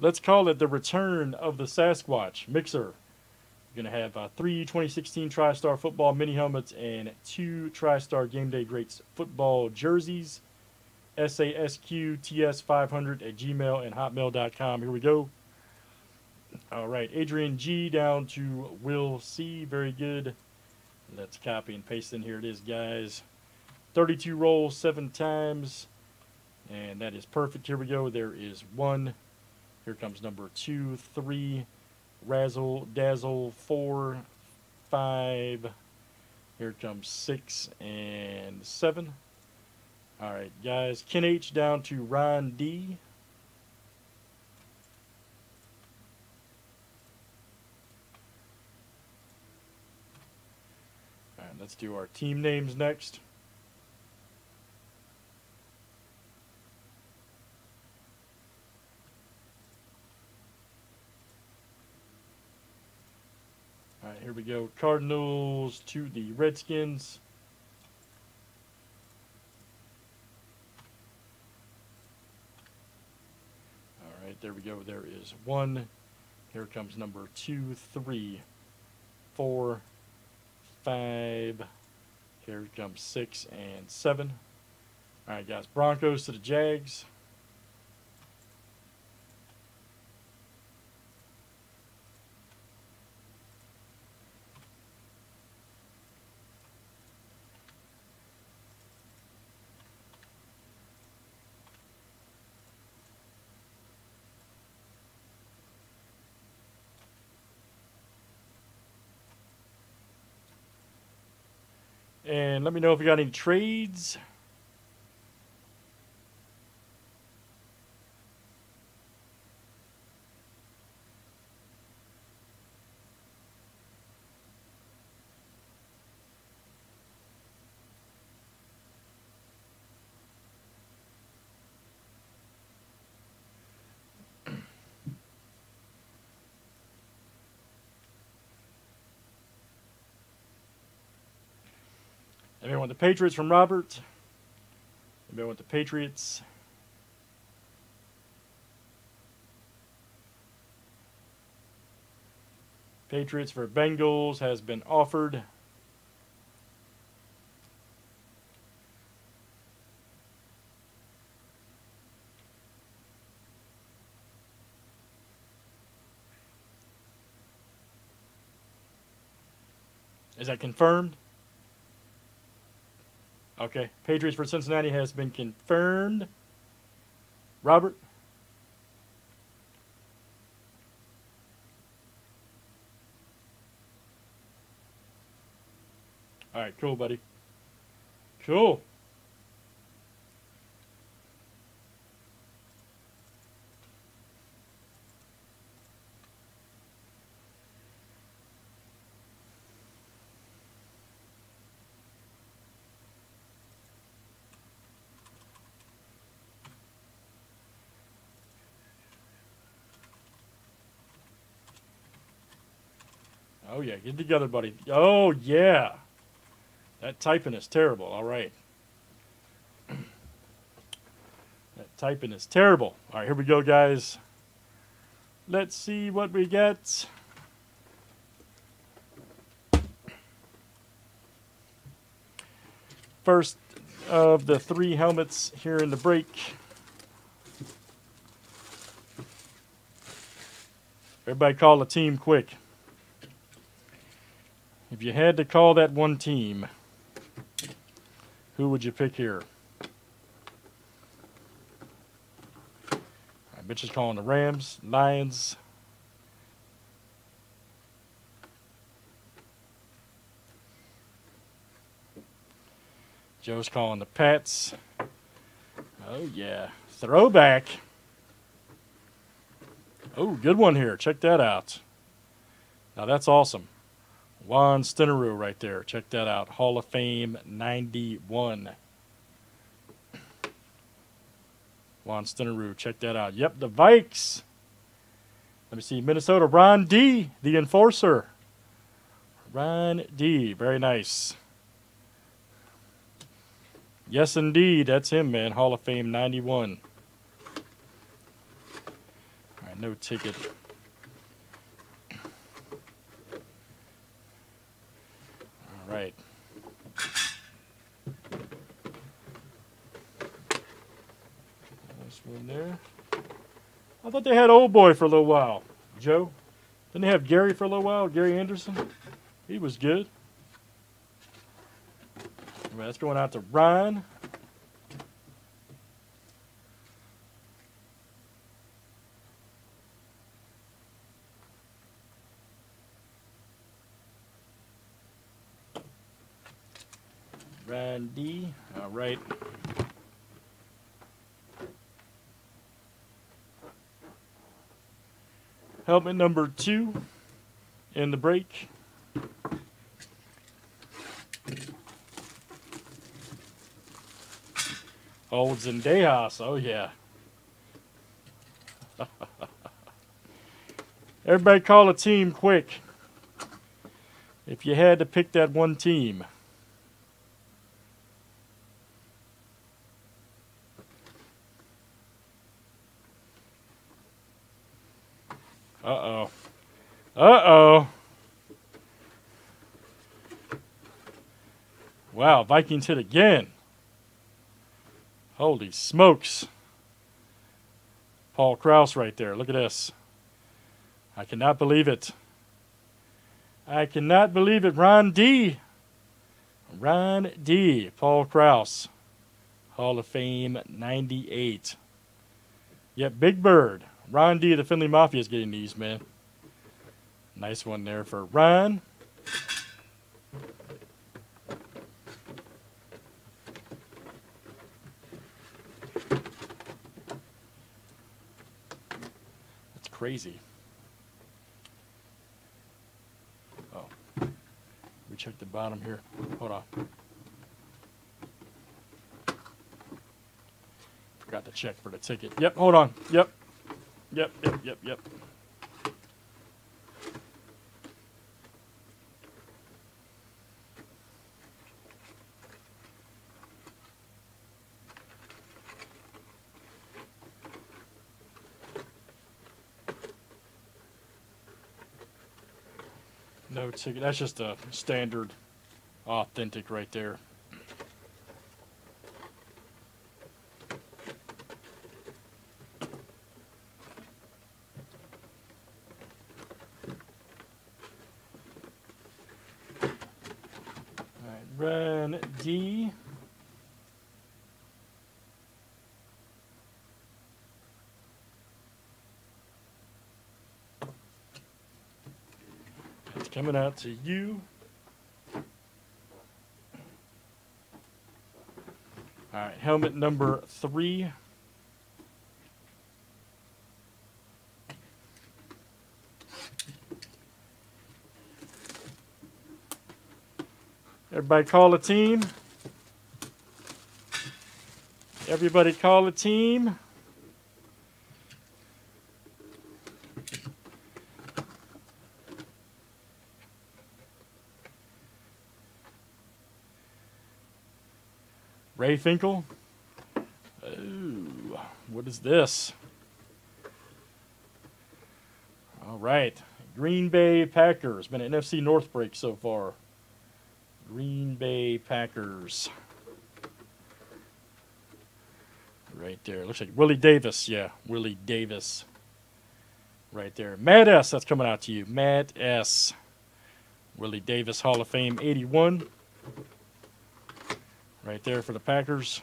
let's call it the return of the Sasquatch Mixer. You're going to have uh, three 2016 TriStar football mini helmets and two TriStar Game Day Greats football jerseys. SASQTS500 at gmail and hotmail.com. Here we go. All right, Adrian G down to Will C. Very good. Let's copy and paste in. Here it is, guys. 32 rolls, seven times. And that is perfect. Here we go. There is one. Here comes number two, three, razzle, dazzle, four, five. Here comes six and seven. All right, guys. Ken H down to Ron D. All right, let's do our team names next. Here we go. Cardinals to the Redskins. All right, there we go. There is one. Here comes number two, three, four, five. Here comes six and seven. All right, guys. Broncos to the Jags. And let me know if you got any trades. Anyone want the Patriots from Robert? Anybody want the Patriots? Patriots for Bengals has been offered. Is that confirmed? Okay. Patriots for Cincinnati has been confirmed. Robert? All right, cool, buddy. Cool. Oh yeah, get together, buddy. Oh yeah. That typing is terrible. All right. that typing is terrible. All right, here we go, guys. Let's see what we get. First of the three helmets here in the break. Everybody call a team quick. If you had to call that one team, who would you pick here? Mitch is calling the Rams, Lions. Joe's calling the Pats. Oh yeah, throwback. Oh, good one here. Check that out. Now that's awesome. Jan Stenerud right there. Check that out. Hall of Fame 91. Jan Stenerud. Check that out. Yep, the Vikes. Let me see. Minnesota. Ron D, the enforcer. Ron D. Very nice. Yes, indeed. That's him, man. Hall of Fame 91. All right, no ticket. Right. Nice one there. I thought they had old boy for a little while. Joe, didn't they have Gary for a little while? Gary Anderson, he was good. Well, that's going out to Ryan. Ryan D. All right. Helmet number two in the break. Old Zendejas. Oh, yeah. Everybody call a team quick. If you had to pick that one team. Vikings hit again. Holy smokes. Paul Krause right there. Look at this. I cannot believe it. I cannot believe it. Ron D. Ron D. Paul Krause. Hall of Fame 98. Yep, Big Bird. Ron D. The Finley Mafia is getting these, man. Nice one there for Ron. Crazy. Oh. We check the bottom here. Hold on. Forgot to check for the ticket. Yep, hold on. Yep. Yep, yep, yep, yep. No ticket. That's just a standard authentic right there. All right, Ron D. It's coming out to you. All right, helmet number three. Everybody call a team. Everybody call a team. Ray Finkel. Ooh, what is this? All right. Green Bay Packers. Been an NFC North break so far. Green Bay Packers. Right there. Looks like Willie Davis. Yeah, Willie Davis. Right there. Matt S. That's coming out to you. Matt S. Willie Davis Hall of Fame 81. Right there for the Packers.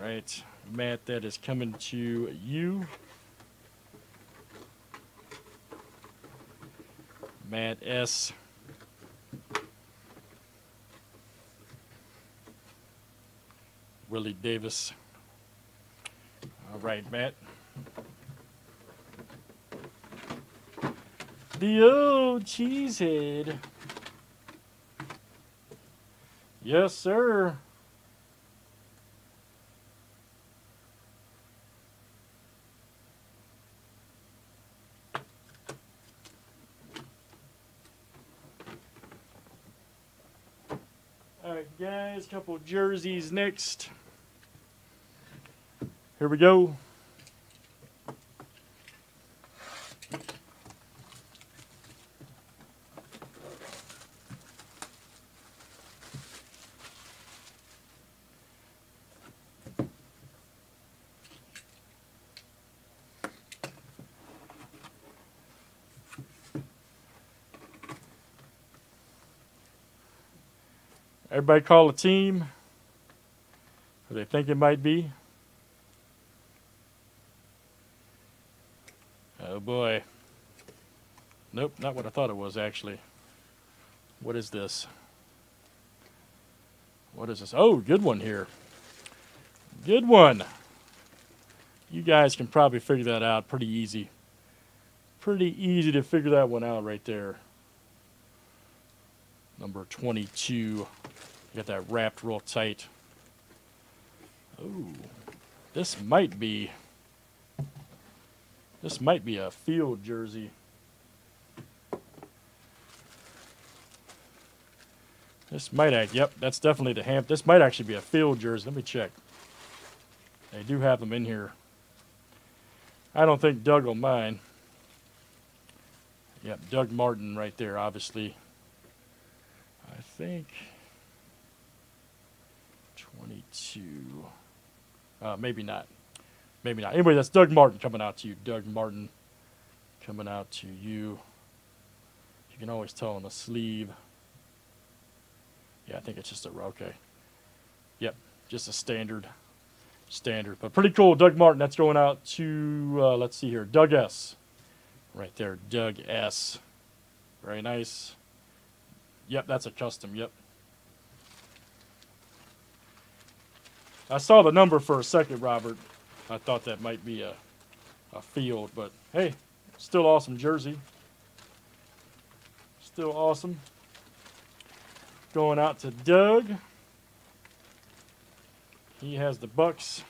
All right. Matt, that is coming to you. Matt S. Willie Davis. All right, Matt. The old cheesehead. Yes, sir. All right, guys, couple jerseys next. here we go. Everybody call a team. Who they think it might be. Oh boy. Nope, not what I thought it was actually. What is this? What is this? Oh, good one here. Good one. You guys can probably figure that out pretty easy. Pretty easy to figure that one out right there. Number 22. got that wrapped real tight. Ooh, this might be. This might be a field jersey. This might act. Yep, that's definitely the ham. This might actually be a field jersey. Let me check. They do have them in here. I don't think Doug will mind. Yep, Doug Martin right there, obviously. Think. 22. Uh, maybe not. Maybe not. Anyway, that's Doug Martin coming out to you. Doug Martin coming out to you. You can always tell on the sleeve. Yeah, I think it's just a okay. Yep, just a standard, standard, but pretty cool. Doug Martin. That's going out to uh, let's see here, Doug S. Right there, Doug S. Very nice. Yep, that's a custom. Yep. I saw the number for a second, Robert. I thought that might be a, a field, but hey, still awesome jersey. Still awesome. Going out to Doug. He has the Bucs.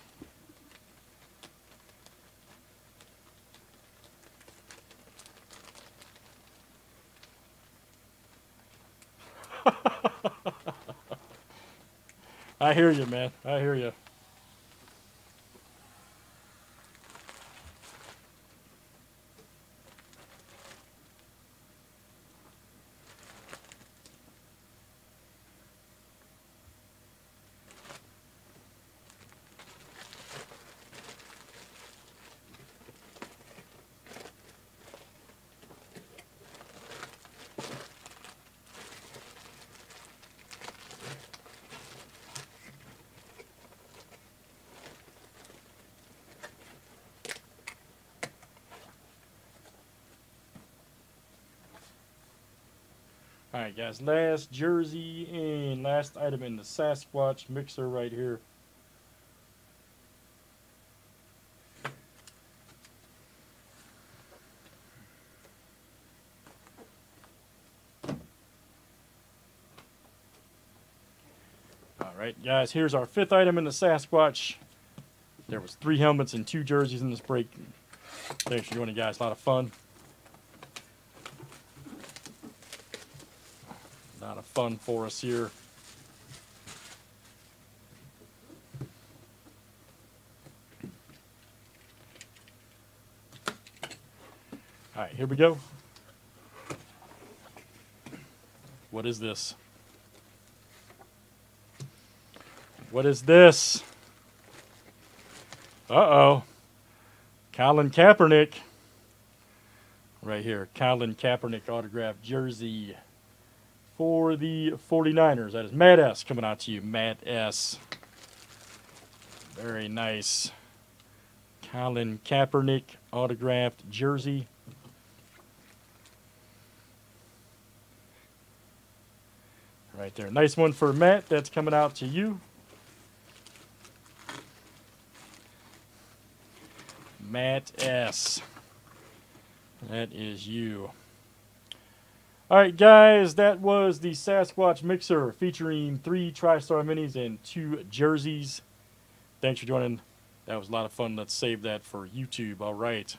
I hear you, man. I hear you. All right, guys. Last jersey and last item in the Sasquatch mixer right here. All right, guys. Here's our fifth item in the Sasquatch. There was three helmets and two jerseys in this break. Thanks for joining, guys. A lot of fun. lot of fun for us here. All right, here we go. What is this? What is this? Uh-oh. Colin Kaepernick. Right here. Colin Kaepernick autographed jersey for the 49ers. That is Matt S. coming out to you. Matt S. Very nice. Colin Kaepernick autographed jersey. Right there. Nice one for Matt. That's coming out to you. Matt S. That is you. All right, guys, that was the Sasquatch Mixer featuring three TriStar Minis and two jerseys. Thanks for joining. That was a lot of fun. Let's save that for YouTube. All right.